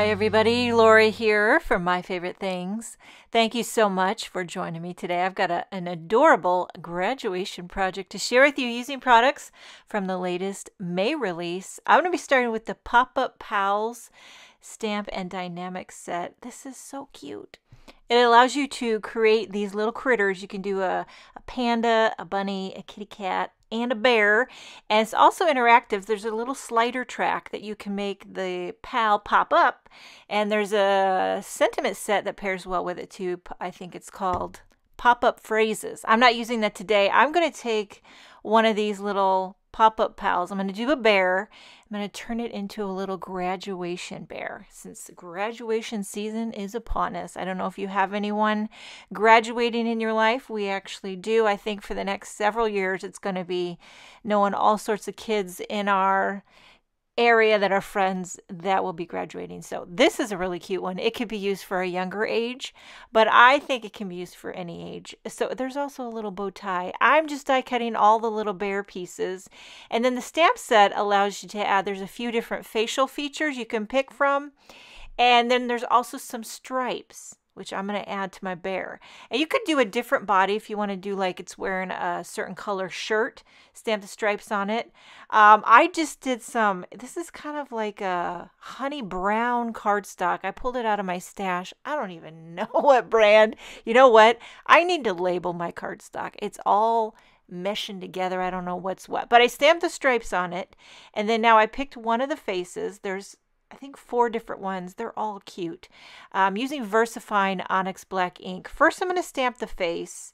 Hi, everybody. Lori here from My Favorite Things. Thank you so much for joining me today. I've got a, an adorable graduation project to share with you using products from the latest May release. I'm going to be starting with the Pop Up Pals stamp and Die-namic set. This is so cute. It allows you to create these little critters. You can do a, a panda, a bunny, a kitty cat, and a bear. And it's also interactive. There's a little slider track that you can make the PAL pop up. And there's a sentiment set that pairs well with it too. I think it's called Pop Up Phrases. I'm not using that today. I'm going to take one of these little pop-up pals. I'm going to do a bear. I'm going to turn it into a little graduation bear since graduation season is upon us. I don't know if you have anyone graduating in your life. We actually do. I think for the next several years it's going to be knowing all sorts of kids in our area that are friends that will be graduating. So this is a really cute one. It could be used for a younger age, but I think it can be used for any age. So there's also a little bow tie. I'm just die cutting all the little bear pieces. And then the stamp set allows you to add, there's a few different facial features you can pick from. And then there's also some stripes which I'm going to add to my bear. And you could do a different body if you want to do like it's wearing a certain color shirt, stamp the stripes on it. Um, I just did some, this is kind of like a honey brown cardstock. I pulled it out of my stash. I don't even know what brand. You know what? I need to label my cardstock. It's all meshing together. I don't know what's what. But I stamped the stripes on it. And then now I picked one of the faces. There's I think four different ones. They're all cute. I'm using VersaFine Onyx Black ink. First, I'm going to stamp the face.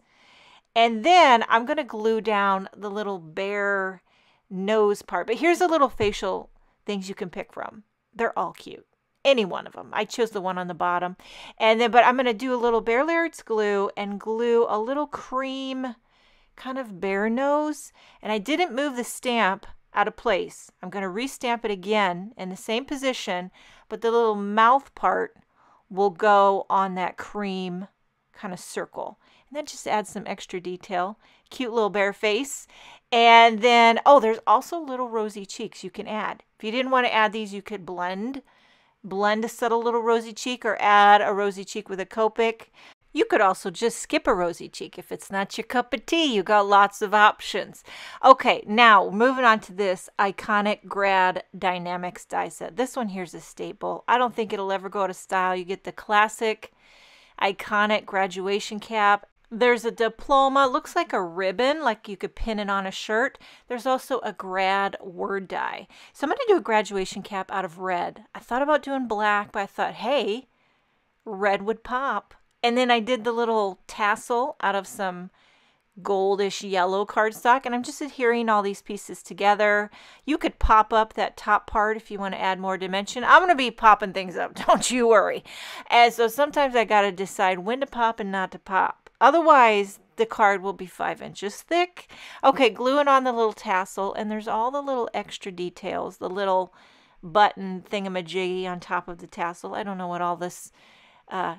And then I'm going to glue down the little bear nose part. But here's the little facial things you can pick from. They're all cute. Any one of them. I chose the one on the bottom. And then, but I'm going to do a little Bearly Art's glue and glue a little cream kind of bear nose. And I didn't move the stamp out of place. I'm going to restamp it again in the same position, but the little mouth part will go on that cream kind of circle. And that just adds some extra detail. Cute little bear face. And then, oh, there's also little rosy cheeks you can add. If you didn't want to add these, you could blend blend a subtle little rosy cheek or add a rosy cheek with a Copic. You could also just skip a rosy cheek if it's not your cup of tea. You got lots of options. Okay, now moving on to this iconic grad Die-namics die set. This one here's a staple. I don't think it'll ever go out of style. You get the classic iconic graduation cap. There's a diploma, looks like a ribbon, like you could pin it on a shirt. There's also a grad word die. So I'm going to do a graduation cap out of red. I thought about doing black, but I thought, hey, red would pop. And then I did the little tassel out of some goldish yellow cardstock and I'm just adhering all these pieces together. You could pop up that top part if you want to add more dimension. I'm going to be popping things up, don't you worry. And so sometimes I got to decide when to pop and not to pop. Otherwise, the card will be five inches thick. Okay, gluing on the little tassel and there's all the little extra details, the little button thingamajiggy on top of the tassel. I don't know what all this uh,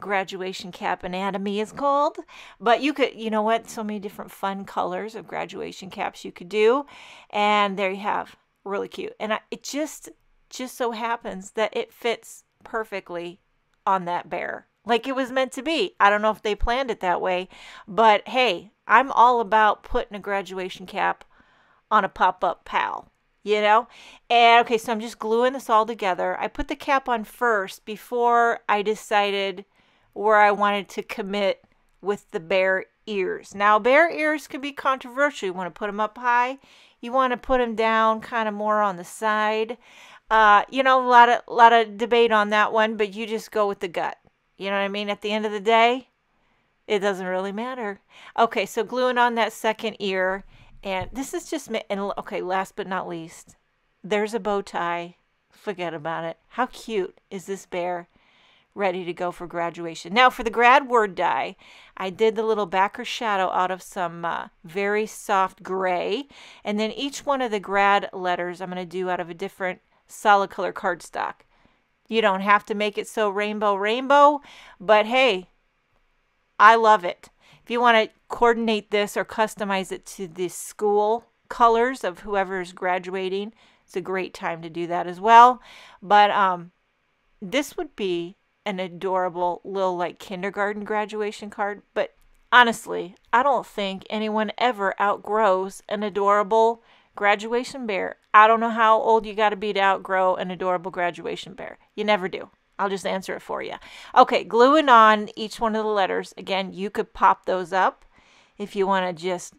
graduation cap anatomy is called. But you could, you know what, so many different fun colors of graduation caps you could do. And there you have, really cute. And I, it just, just so happens that it fits perfectly on that bear. Like it was meant to be. I don't know if they planned it that way, but hey, I'm all about putting a graduation cap on a pop-up pal you know and okay so i'm just gluing this all together i put the cap on first before i decided where I wanted to commit with the bear ears. Now, bear ears can be controversial. You want to put them up high, you want to put them down kind of more on the side. Uh, you know, a lot of a lot of debate on that one, but you just go with the gut. You know what I mean? At the end of the day, it doesn't really matter. Okay, so gluing on that second ear, and this is just and okay. Last but not least, there's a bow tie. Forget about it. How cute is this bear? Ready to go for graduation. Now for the grad word die, I did the little backer shadow out of some uh, very soft gray. And then each one of the grad letters I'm going to do out of a different solid color cardstock. You don't have to make it so rainbow rainbow, but hey, I love it. If you want to coordinate this or customize it to the school colors of whoever is graduating, it's a great time to do that as well. But um, this would be an adorable little like kindergarten graduation card, but honestly, I don't think anyone ever outgrows an adorable graduation bear. I don't know how old you got to be to outgrow an adorable graduation bear. You never do. I'll just answer it for you. Okay, gluing on each one of the letters. Again, you could pop those up if you want to just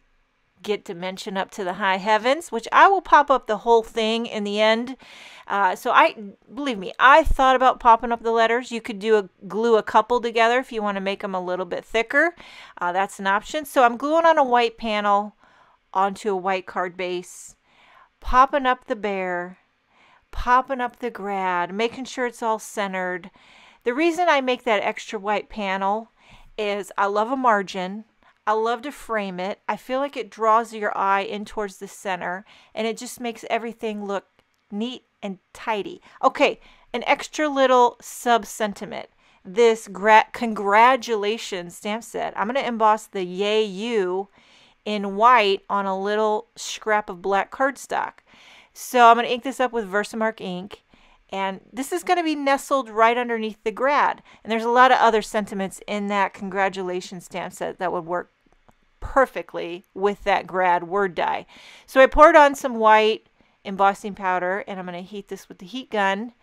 get dimension up to the high heavens, which I will pop up the whole thing in the end. Uh, so I believe me, I thought about popping up the letters. You could do a glue a couple together if you want to make them a little bit thicker. Uh, that's an option. So I'm gluing on a white panel onto a white card base, popping up the bear, popping up the grad, making sure it's all centered. The reason I make that extra white panel is I love a margin. I love to frame it. I feel like it draws your eye in towards the center and it just makes everything look neat and tidy. Okay, an extra little sub sentiment. This gra- congratulations stamp set. I'm going to emboss the yay you in white on a little scrap of black cardstock. So I'm going to ink this up with Versamark ink. And this is going to be nestled right underneath the grad. And there's a lot of other sentiments in that congratulations stamp set that would work perfectly with that grad word die. So I poured on some white embossing powder and I'm going to heat this with the heat gun.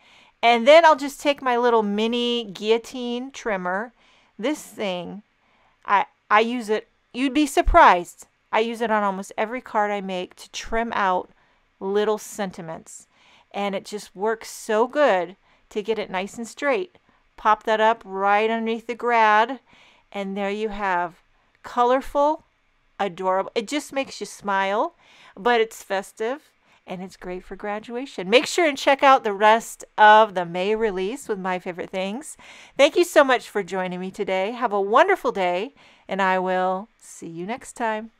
And then I'll just take my little mini guillotine trimmer. This thing, I, I use it, you'd be surprised. I use it on almost every card I make to trim out little sentiments. And it just works so good to get it nice and straight. Pop that up right underneath the grad, and there you have colorful, adorable. It just makes you smile, but it's festive and it's great for graduation. Make sure and check out the rest of the May release with my favorite things. Thank you so much for joining me today. Have a wonderful day, and I will see you next time.